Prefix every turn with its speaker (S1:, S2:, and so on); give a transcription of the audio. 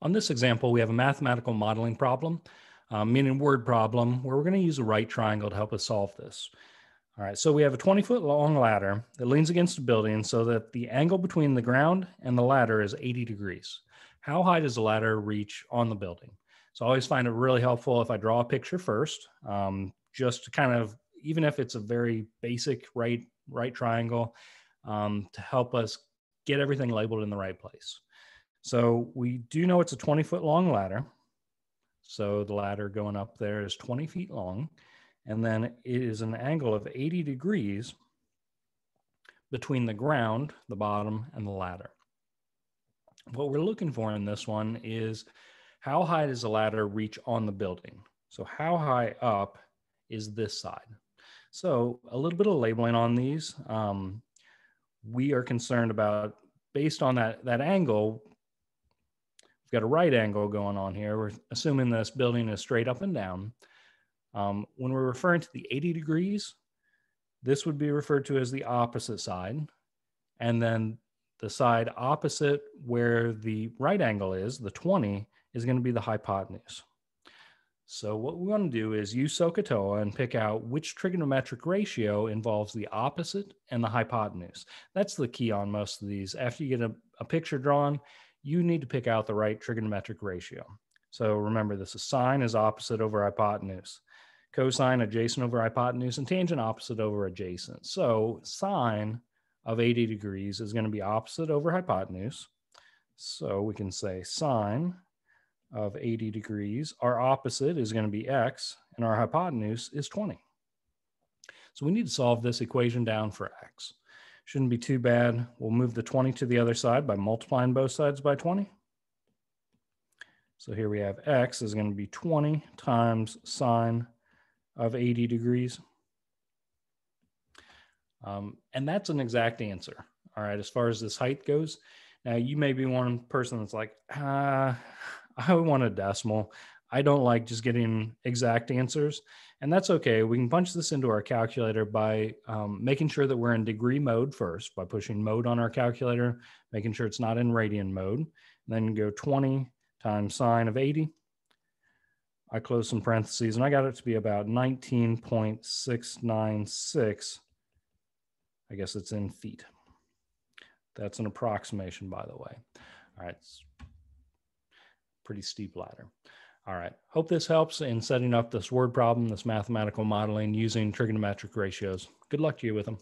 S1: On this example, we have a mathematical modeling problem, um, meaning word problem, where we're going to use a right triangle to help us solve this. All right, so we have a 20 foot long ladder that leans against a building so that the angle between the ground and the ladder is 80 degrees. How high does the ladder reach on the building? So I always find it really helpful if I draw a picture first, um, just to kind of, even if it's a very basic right, right triangle, um, to help us get everything labeled in the right place. So we do know it's a 20 foot long ladder. So the ladder going up there is 20 feet long. And then it is an angle of 80 degrees between the ground, the bottom, and the ladder. What we're looking for in this one is how high does the ladder reach on the building? So how high up is this side? So a little bit of labeling on these. Um, we are concerned about based on that, that angle, we've got a right angle going on here. We're assuming this building is straight up and down. Um, when we're referring to the 80 degrees, this would be referred to as the opposite side. And then the side opposite where the right angle is, the 20, is going to be the hypotenuse. So what we want to do is use SOHCAHTOA and pick out which trigonometric ratio involves the opposite and the hypotenuse. That's the key on most of these. After you get a, a picture drawn, you need to pick out the right trigonometric ratio. So remember this, a sine is opposite over hypotenuse, cosine adjacent over hypotenuse, and tangent opposite over adjacent. So sine of 80 degrees is going to be opposite over hypotenuse. So we can say sine of 80 degrees, our opposite is going to be x, and our hypotenuse is 20. So we need to solve this equation down for x. Shouldn't be too bad. We'll move the 20 to the other side by multiplying both sides by 20. So here we have x is going to be 20 times sine of 80 degrees. Um, and that's an exact answer. All right, as far as this height goes. Now, you may be one person that's like, ah, I want a decimal. I don't like just getting exact answers. And that's okay. We can punch this into our calculator by um, making sure that we're in degree mode first by pushing mode on our calculator, making sure it's not in radian mode. Then go 20 times sine of 80. I close some parentheses and I got it to be about 19.696. I guess it's in feet. That's an approximation, by the way. All right. Pretty steep ladder. All right. Hope this helps in setting up this word problem, this mathematical modeling using trigonometric ratios. Good luck to you with them.